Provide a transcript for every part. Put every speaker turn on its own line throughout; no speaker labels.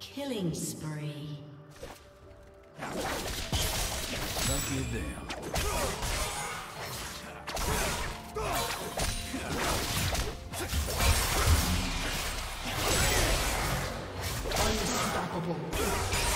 Killing spree.
Lucky them.
Unstoppable.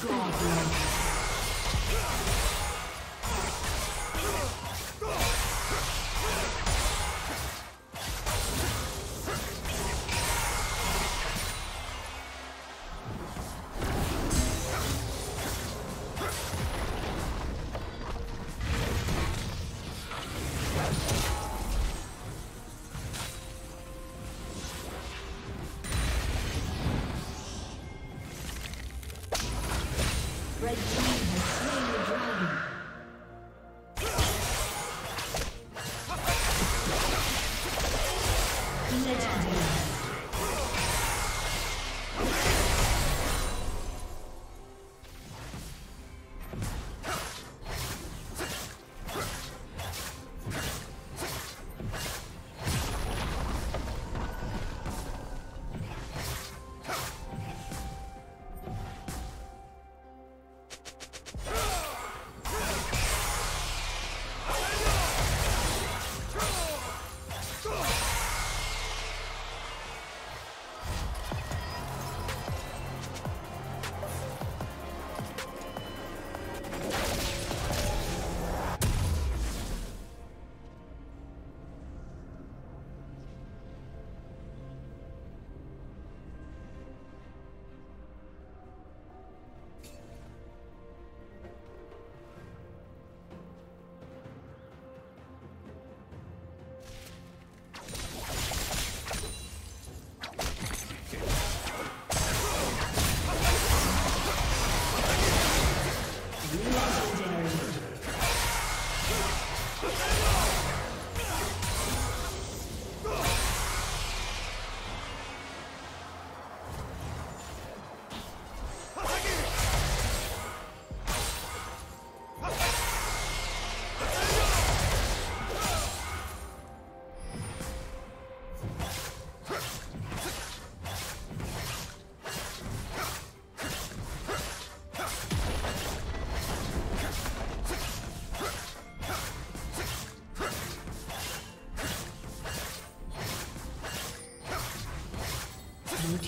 Godlike. Red team.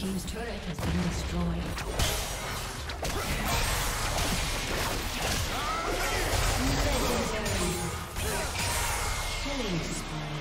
team's turret has been destroyed. Legendary. Killing spree.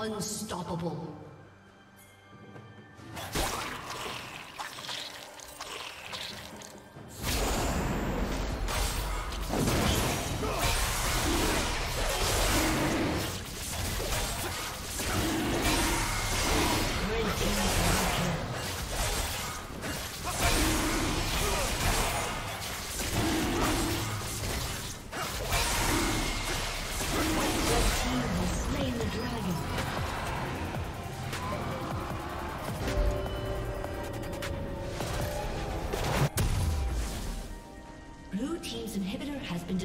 Unstoppable.